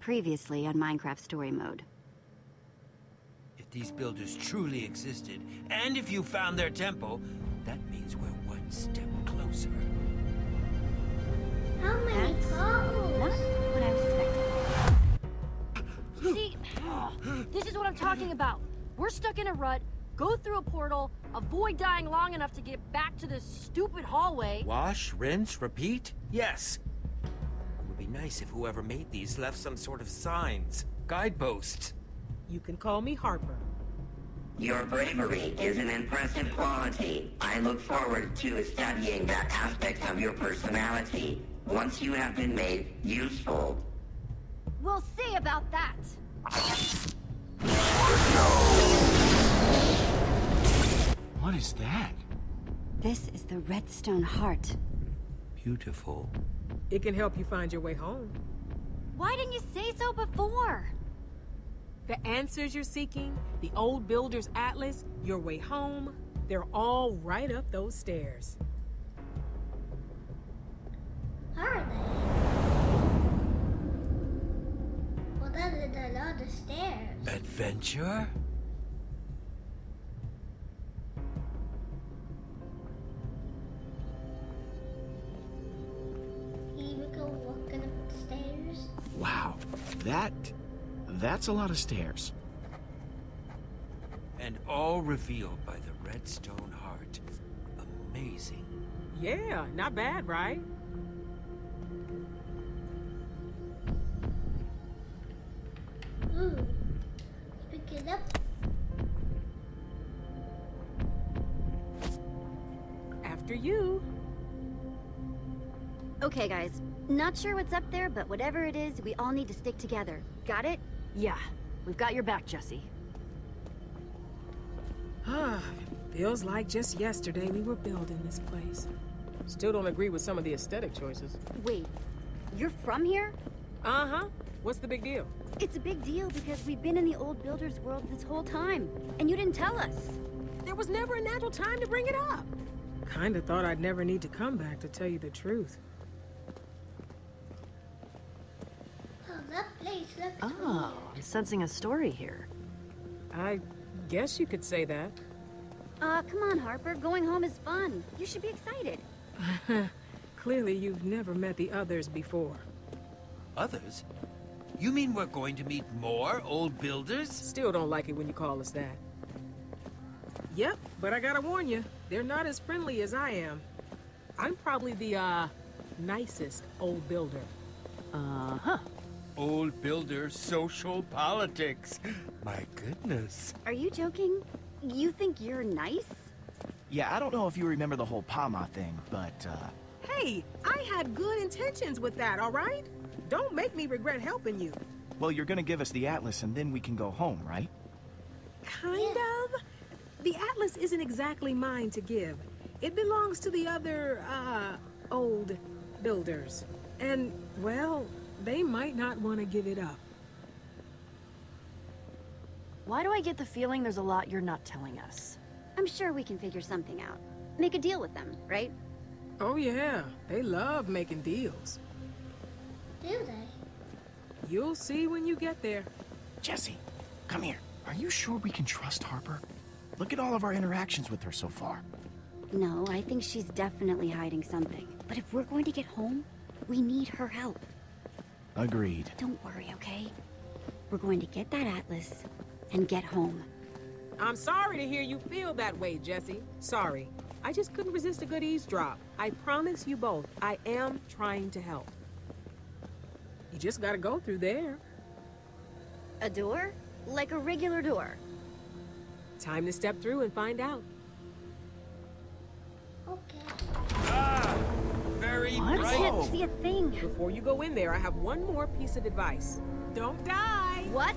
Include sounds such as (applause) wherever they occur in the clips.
Previously on Minecraft Story Mode. If these builders truly existed, and if you found their temple, that means we're one step closer. How many That's Not what I was expecting. See, this is what I'm talking about. We're stuck in a rut, go through a portal, avoid dying long enough to get back to this stupid hallway. Wash, rinse, repeat? Yes. It would be nice if whoever made these left some sort of signs, guideposts. You can call me Harper. Your bravery is an impressive quality. I look forward to studying that aspect of your personality once you have been made useful. We'll see about that. What is that? This is the Redstone Heart. Beautiful. It can help you find your way home. Why didn't you say so before? The answers you're seeking, the old builder's atlas, your way home, they're all right up those stairs. Are they? Well, that is a lot of stairs. Adventure? That... That's a lot of stairs. And all revealed by the Redstone Heart. Amazing. Yeah, not bad, right? Ooh. Pick it up. After you. Okay, guys. Not sure what's up there, but whatever it is, we all need to stick together. Got it? Yeah, we've got your back, Jesse. Ah, (sighs) feels like just yesterday we were building this place. Still don't agree with some of the aesthetic choices. Wait, you're from here? Uh-huh. What's the big deal? It's a big deal because we've been in the old builder's world this whole time, and you didn't tell us. There was never a natural time to bring it up. Kinda thought I'd never need to come back to tell you the truth. Oh, that place looks Oh, I'm sensing a story here. I guess you could say that. Aw, come on, Harper. Going home is fun. You should be excited. (laughs) Clearly you've never met the others before. Others? You mean we're going to meet more old builders? Still don't like it when you call us that. Yep, but I gotta warn you, they're not as friendly as I am. I'm probably the, uh, nicest old builder. Uh-huh. Old builder social politics. My goodness. Are you joking? You think you're nice? Yeah, I don't know if you remember the whole Pama thing, but, uh... Hey, I had good intentions with that, all right? Don't make me regret helping you. Well, you're gonna give us the Atlas and then we can go home, right? Kind of. The Atlas isn't exactly mine to give. It belongs to the other, uh, old builders. And, well, they might not want to give it up. Why do I get the feeling there's a lot you're not telling us? I'm sure we can figure something out. Make a deal with them, right? Oh, yeah. They love making deals. Do they? You'll see when you get there. Jesse, come here. Are you sure we can trust Harper? Look at all of our interactions with her so far. No, I think she's definitely hiding something. But if we're going to get home, we need her help. Agreed. Don't worry, okay? We're going to get that atlas and get home. I'm sorry to hear you feel that way, Jesse. Sorry. I just couldn't resist a good eavesdrop. I promise you both, I am trying to help. You just gotta go through there. A door? Like a regular door. Time to step through and find out. Okay. Very I bright. can't see a thing. Before you go in there, I have one more piece of advice. Don't die! What?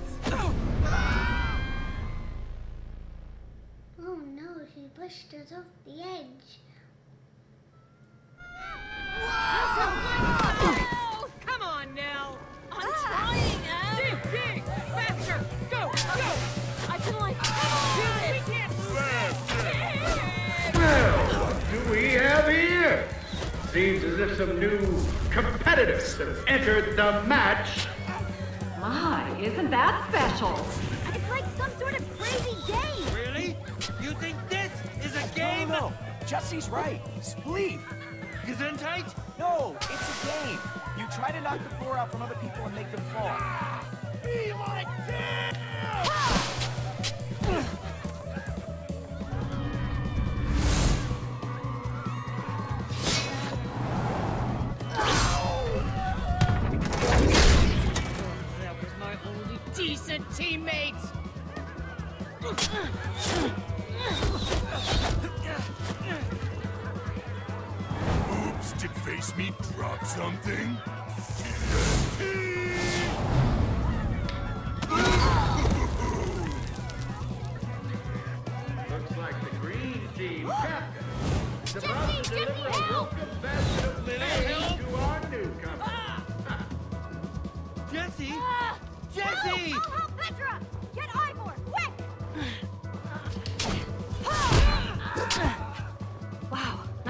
Oh no, she pushed us off the edge. Seems as if some new competitors have entered the match. My, isn't that special? It's like some sort of crazy game. Really? You think this is a game? No, no, Jesse's right. Spleef. Gesundheit? No, it's a game. You try to knock the floor out from other people and make them fall. Be my That decent teammate. Oops, stick face me, drop something.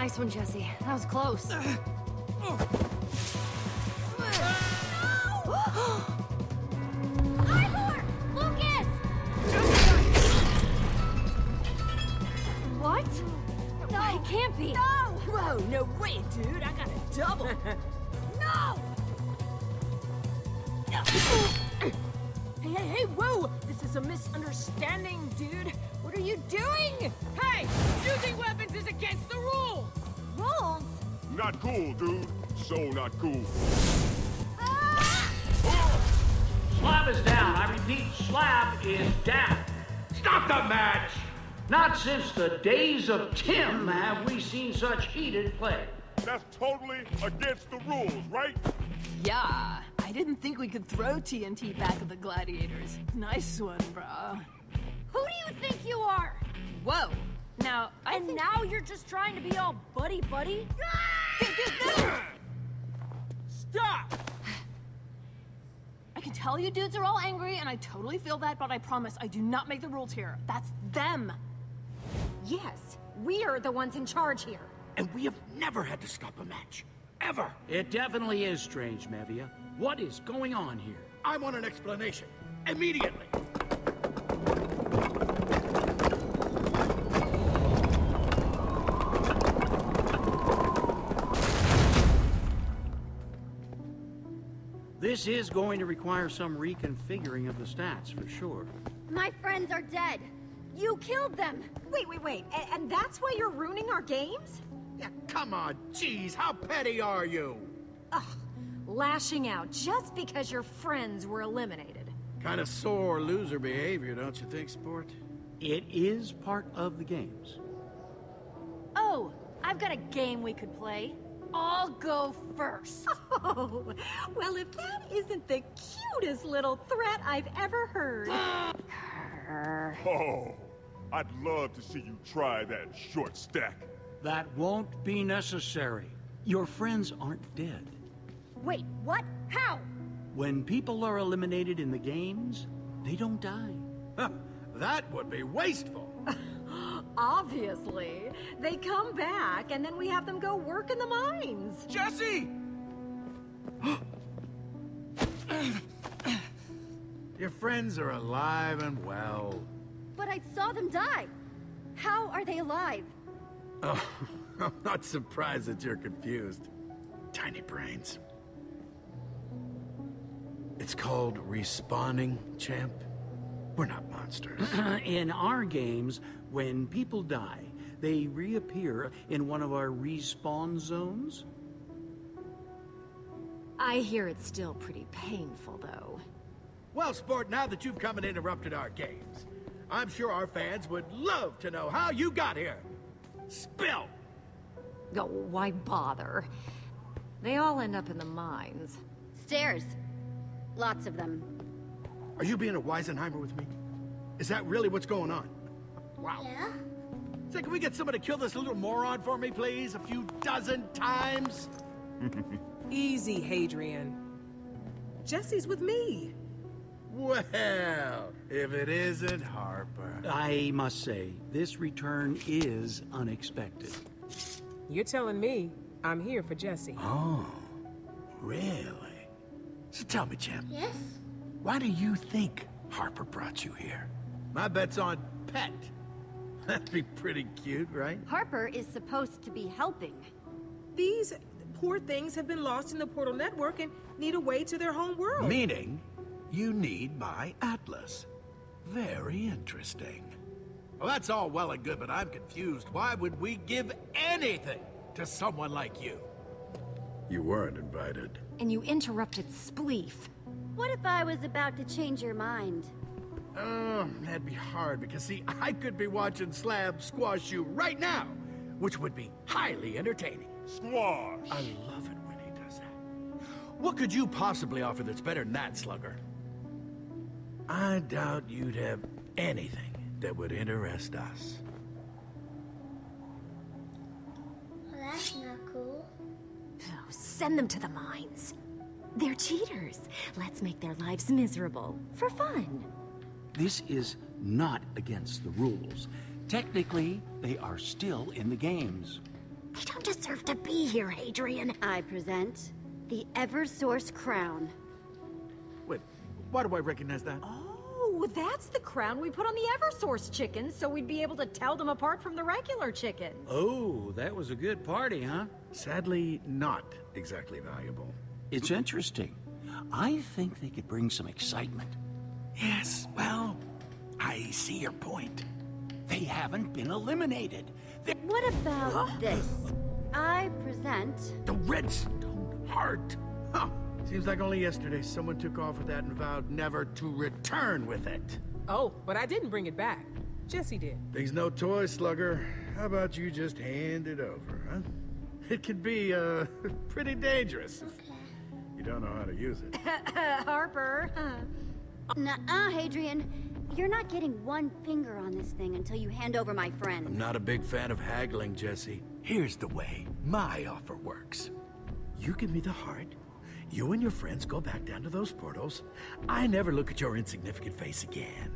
Nice one, Jesse. That was close. (sighs) What? No! It can't be. No! Whoa, no way, dude. I got a double. This is a misunderstanding, dude. What are you doing? Hey, using weapons is against the rules. Rules? Not cool, dude. So not cool. Ah! Slab is down. I repeat, slab is down. Stop the match! Not since the days of Tim have we seen such heated play. That's totally against the rules, right? Yeah, I didn't think we could throw TNT back at the gladiators. Nice one, brah. Who do you think you are? Whoa. Now, I And think... now you're just trying to be all buddy buddy? Stop! I can tell you dudes are all angry, and I totally feel that, but I promise I do not make the rules here. That's them. Yes, we're the ones in charge here. And we have never had to stop a match. Ever. It definitely is strange, Mevia. What is going on here? I want an explanation. Immediately. This is going to require some reconfiguring of the stats, for sure. My friends are dead. You killed them. Wait, wait, wait. A- and that's why you're ruining our games? Yeah, come on, jeez, how petty are you? Ugh, lashing out just because your friends were eliminated. Kind of sore loser behavior, don't you think, Sport? It is part of the games. Oh, I've got a game we could play. I'll go first. (laughs) Oh, well, if that isn't the cutest little threat I've ever heard. (gasps) Oh, I'd love to see you try that short stack. That won't be necessary. Your friends aren't dead. Wait, what? How? When people are eliminated in the games, they don't die. that would be wasteful. (laughs) Obviously. They come back, and then we have them go work in the mines. Jesse! (gasps) Your friends are alive and well. But I saw them die. How are they alive? Oh, (laughs) I'm not surprised that you're confused. Tiny brains. It's called respawning, champ. We're not monsters. (clears throat) in our games, when people die, they reappear in one of our respawn zones. I hear it's still pretty painful, though. Well, Sport, now that you've come and interrupted our games, I'm sure our fans would love to know how you got here. Spill! Oh, why bother? They all end up in the mines. Stairs. Lots of them. Are you being a Weisenheimer with me? Is that really what's going on? Wow. Yeah? Say, can we get someone to kill this little moron for me, please? A few dozen times? (laughs) Easy, Hadrian. Jesse's with me. Well, if it isn't Harper. I must say, this return is unexpected. You're telling me I'm here for Jesse. Oh, really? So tell me, Jim. Yes? Why do you think Harper brought you here? My bet's on Pet. (laughs) That'd be pretty cute, right? Harper is supposed to be helping. These poor things have been lost in the portal network and need a way to their home world. Meaning, you need my Atlas. Very interesting. Well, that's all well and good, but I'm confused. Why would we give anything to someone like you? You weren't invited. And you interrupted Spleef. What if I was about to change your mind? Oh, that'd be hard because, see, I could be watching Slab squash you right now, which would be highly entertaining. Squash! I love it when he does that. What could you possibly offer that's better than that, Slugger? I doubt you'd have anything that would interest us. Well, that's not cool. Oh, send them to the mines. They're cheaters. Let's make their lives miserable. For fun. This is not against the rules. Technically, they are still in the games. They don't deserve to be here, Hadrian. I present the Eversource Crown. Wait, why do I recognize that? Oh, that's the crown we put on the Eversource chickens so we'd be able to tell them apart from the regular chickens. Oh, that was a good party, huh? Sadly, not exactly valuable. It's interesting. I think they could bring some excitement. Yes, well, I see your point. They haven't been eliminated. They're... What about this? I present... The Redstone Heart. Huh. Seems like only yesterday someone took off with that and vowed never to return with it. Oh, but I didn't bring it back. Jesse did. Thing's no toy, Slugger. How about you just hand it over, huh? It can be, uh, (laughs) pretty dangerous if you don't know how to use it. (laughs) Harper. (laughs) Nuh-uh, Hadrian. You're not getting one finger on this thing until you hand over my friend. I'm not a big fan of haggling, Jesse. Here's the way my offer works. You give me the heart, you and your friends go back down to those portals. I never look at your insignificant face again.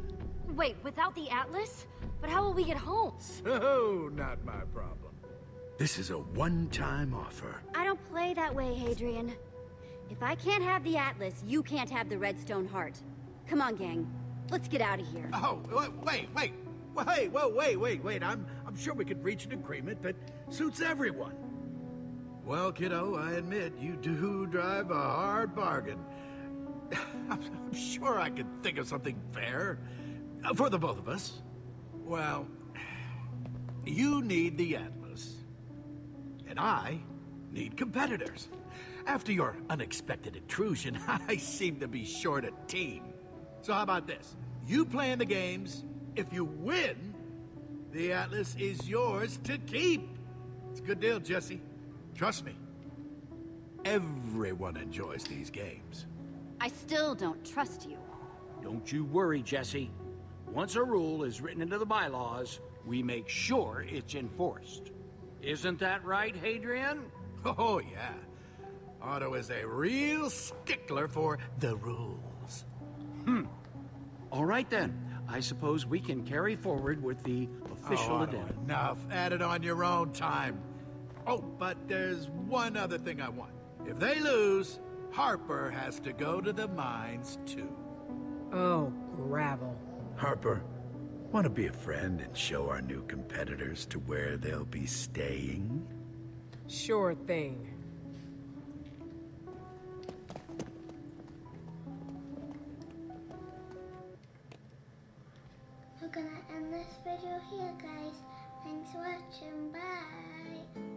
Wait, without the Atlas? But how will we get home? So, (laughs) oh, not my problem. This is a one-time offer. I don't play that way, Hadrian. If I can't have the Atlas, you can't have the Redstone Heart. Come on, gang. Let's get out of here. Oh, wait, wait, wait, whoa, wait, wait, wait. I'm, I'm sure we could reach an agreement that suits everyone. Well, kiddo, I admit you do drive a hard bargain. (laughs) I'm sure I could think of something fair uh, for the both of us. Well, you need the Atlas, and I need competitors. After your unexpected intrusion, (laughs) I seem to be short a team. So how about this? You play in the games. If you win, the Atlas is yours to keep. It's a good deal, Jesse. Trust me. Everyone enjoys these games. I still don't trust you. Don't you worry, Jesse. Once a rule is written into the bylaws, we make sure it's enforced. Isn't that right, Hadrian? (laughs) Oh, yeah. Otto is a real stickler for the rules. Hmm. All right, then. I suppose we can carry forward with the official oh, Otto, addendum. Enough. Add it on your own time. Oh, but there's one other thing I want. If they lose, Harper has to go to the mines, too. Oh, gravel. Harper, want to be a friend and show our new competitors to where they'll be staying? Sure thing. We're gonna end this video here, guys. Thanks for watching. Bye.